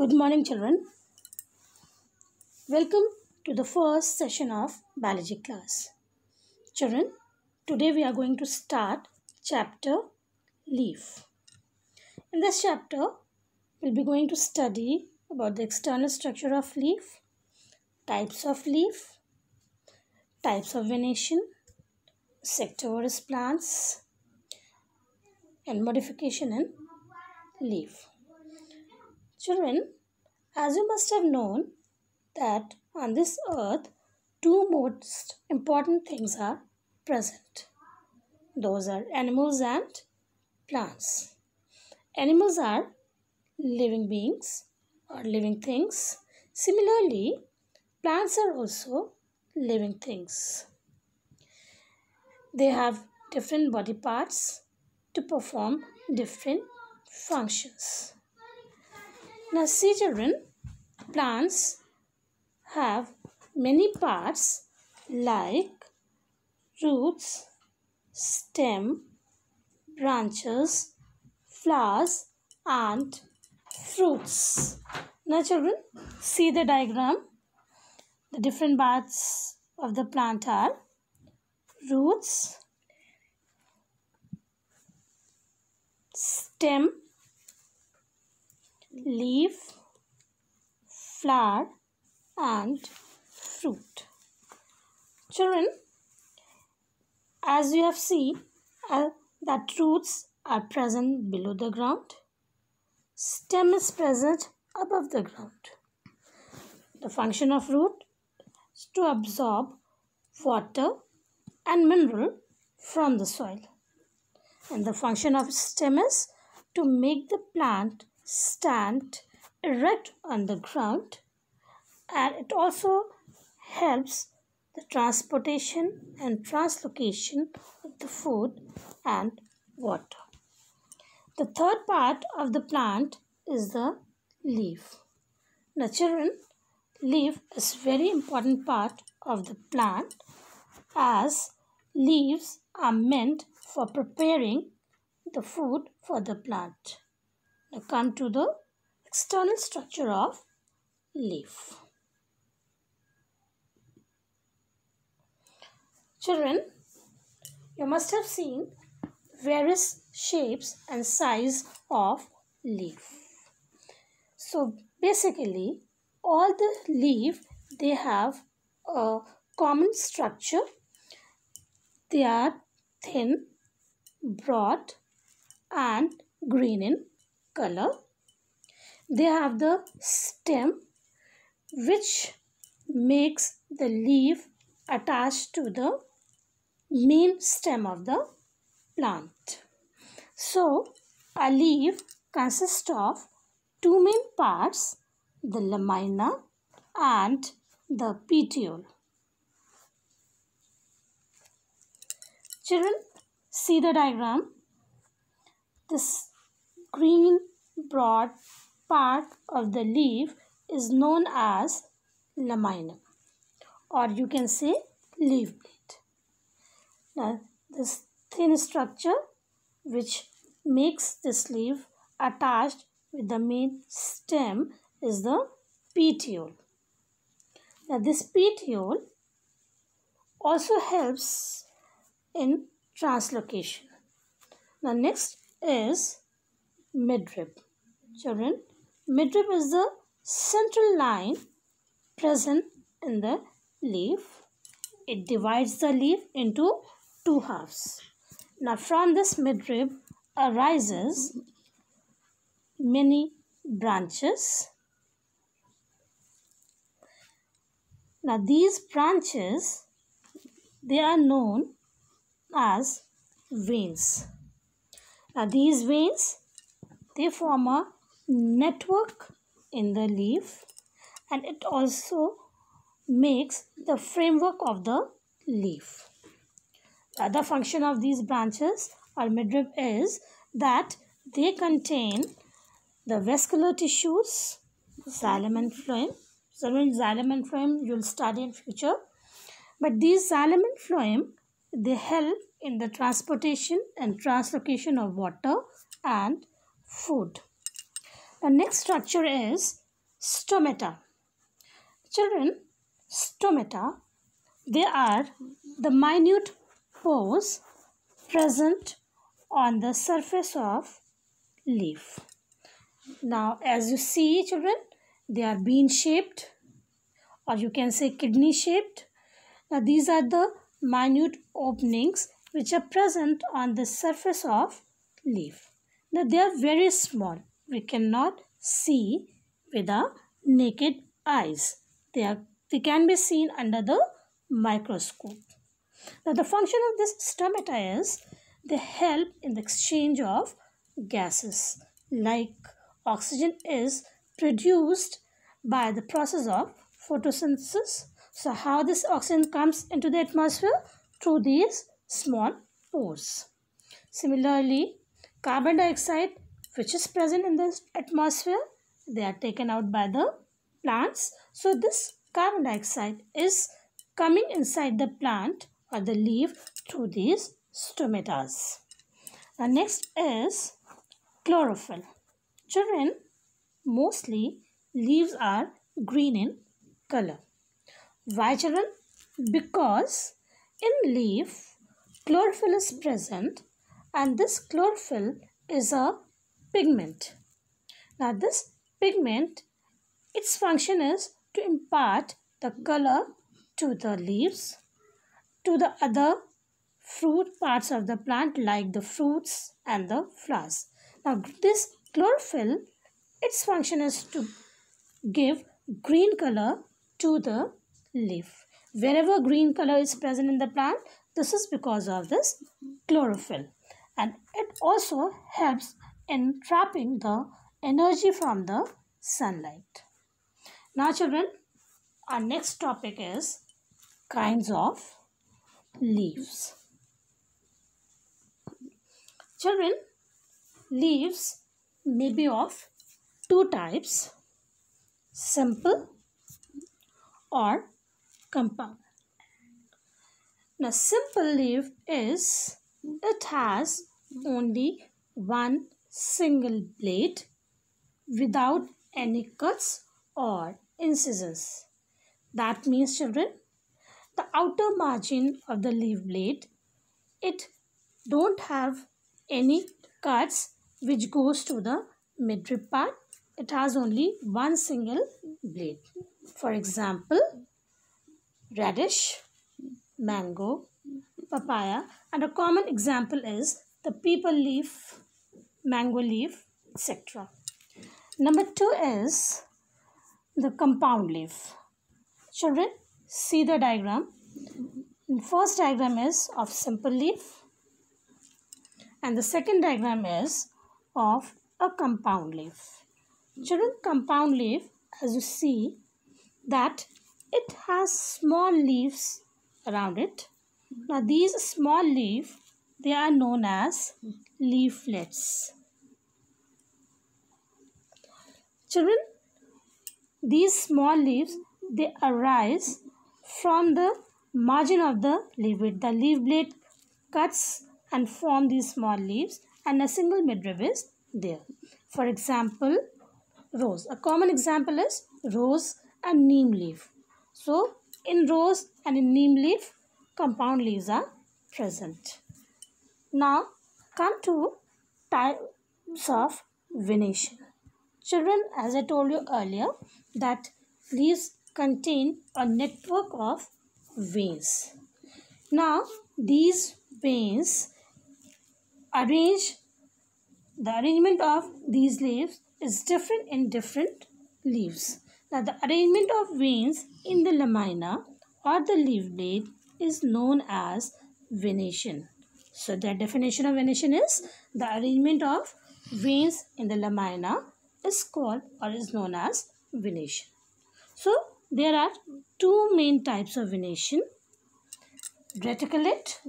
Good morning, children. Welcome to the first session of biology class. Children, today we are going to start chapter leaf. In this chapter, we'll be going to study about the external structure of leaf, types of leaf, types of venation, insectivorous plants, and modification in leaf. Children, as you must have known that on this earth, two most important things are present. Those are animals and plants. Animals are living beings or living things. Similarly, plants are also living things. They have different body parts to perform different functions. Now children, plants have many parts like roots, stem, branches, flowers and fruits. Now children, see the diagram. The different parts of the plant are roots, stem, leaf, flower and fruit. Children, as you have seen uh, that roots are present below the ground, stem is present above the ground. The function of root is to absorb water and mineral from the soil. And the function of stem is to make the plant stand erect on the ground and it also helps the transportation and translocation of the food and water. The third part of the plant is the leaf. Now children, leaf is very important part of the plant as leaves are meant for preparing the food for the plant. Now come to the external structure of leaf. Children, you must have seen various shapes and size of leaf. So basically all the leaf they have a common structure. They are thin, broad and green in color. They have the stem which makes the leaf attached to the main stem of the plant. So, a leaf consists of two main parts, the lamina and the petiole. Children, see the diagram. This green broad part of the leaf is known as lamina or you can say leaf blade. Now this thin structure which makes this leaf attached with the main stem is the petiole. Now this petiole also helps in translocation. Now next is midrib. Children, midrib is the central line present in the leaf. It divides the leaf into two halves. Now from this midrib arises many branches. Now these branches they are known as veins. Now these veins they form a network in the leaf and it also makes the framework of the leaf. The other function of these branches or midrib is that they contain the vascular tissues, xylem and phloem. xylem and phloem you will study in future. But these xylem and phloem, they help in the transportation and translocation of water and food. The next structure is stomata. Children, stomata, they are the minute pores present on the surface of leaf. Now, as you see, children, they are bean shaped or you can say kidney shaped. Now, these are the minute openings which are present on the surface of leaf. Now, they are very small. We cannot see with our naked eyes. They, are, they can be seen under the microscope. Now, the function of this stomata is they help in the exchange of gases like oxygen is produced by the process of photosynthesis. So how this oxygen comes into the atmosphere? Through these small pores. Similarly, carbon dioxide which is present in the atmosphere, they are taken out by the plants. So this carbon dioxide is coming inside the plant or the leaf through these stomatas. The next is chlorophyll. Children, mostly leaves are green in color. Why children? Because in leaf, chlorophyll is present and this chlorophyll is a pigment. Now this pigment, its function is to impart the color to the leaves, to the other fruit parts of the plant like the fruits and the flowers. Now this chlorophyll, its function is to give green color to the leaf. Wherever green color is present in the plant, this is because of this chlorophyll. And it also helps in trapping the energy from the sunlight. Now children, our next topic is kinds of leaves. Children, leaves may be of two types, simple or compound. Now, simple leaf is, it has only one single blade without any cuts or incisions. That means children, the outer margin of the leaf blade, it don't have any cuts which goes to the midrib part. It has only one single blade. For example, radish, mango, papaya and a common example is the peepal leaf, mango leaf, etc. Number two is the compound leaf. Children, see the diagram. First diagram is of simple leaf and the second diagram is of a compound leaf. Children, compound leaf, as you see, that it has small leaves around it. Now, these small leaf, they are known as leaflets. Children, these small leaves, they arise from the margin of the leaf blade. The leaf blade cuts and form these small leaves and a single midrib is there. For example, rose. A common example is rose and neem leaf. So, in rose and in neem leaf, compound leaves are present. Now, come to types of venation. Children, as I told you earlier, that leaves contain a network of veins. Now, these veins arrange the arrangement of these leaves is different in different leaves. Now the arrangement of veins in the lamina or the leaf blade is known as venation. So the definition of venation is the arrangement of veins in the lamina is called or is known as venation. So there are two main types of venation, reticulate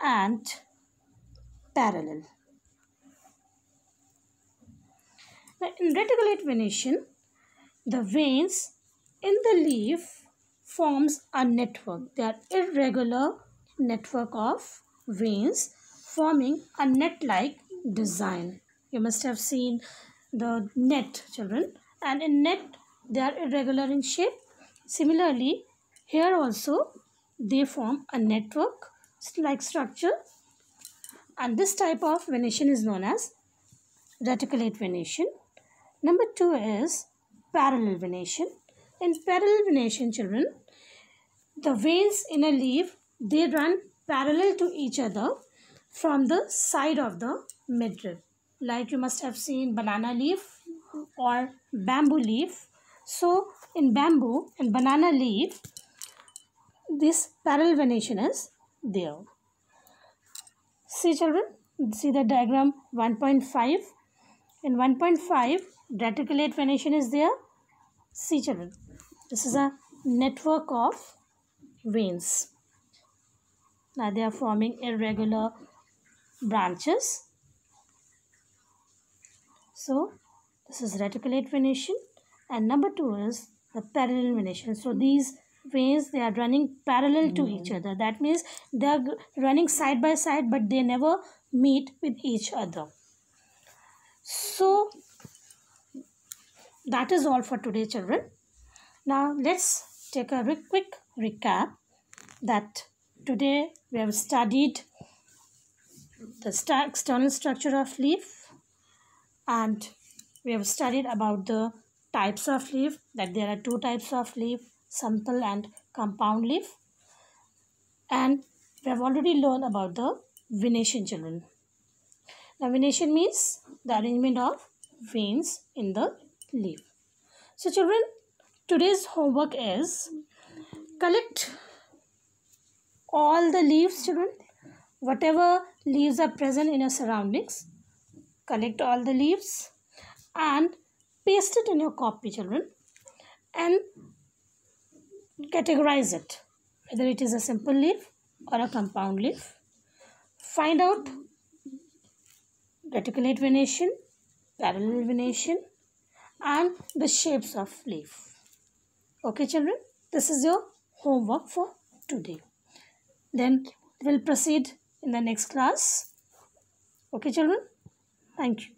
and parallel. Now, in reticulate venation, the veins in the leaf forms a network. They are irregular network of veins forming a net-like design. You must have seen the net, children. And in net they are irregular in shape. Similarly, here also they form a network like structure and this type of venation is known as reticulate venation. Number two is parallel venation. In parallel venation children, the veins in a leaf they run parallel to each other from the side of the midrib like you must have seen banana leaf or bamboo leaf. So in bamboo and banana leaf this parallel venation is there. See children see the diagram 1.5 in 1.5 reticulate venation is there. See children this is a network of veins. Now they are forming irregular branches so this is reticulate venation and number two is the parallel venation. So these veins they are running parallel to each mm-hmm. other. That means they are running side by side but they never meet with each other. So that is all for today children. Now let's take a quick recap that today we have studied the external structure of leaf and we have studied about the types of leaf that there are two types of leaf simple and compound leaf. And we have already learned about the venation children. Now venation means the arrangement of veins in the leaf. So children today's homework is collect all the leaves children whatever leaves are present in your surroundings collect all the leaves and paste it in your copy children and categorize it. Whether it is a simple leaf or a compound leaf find out reticulate venation parallel venation and the shapes of leaf. Okay children this is your homework for today. Then we'll proceed in the next class. Okay children Thank you.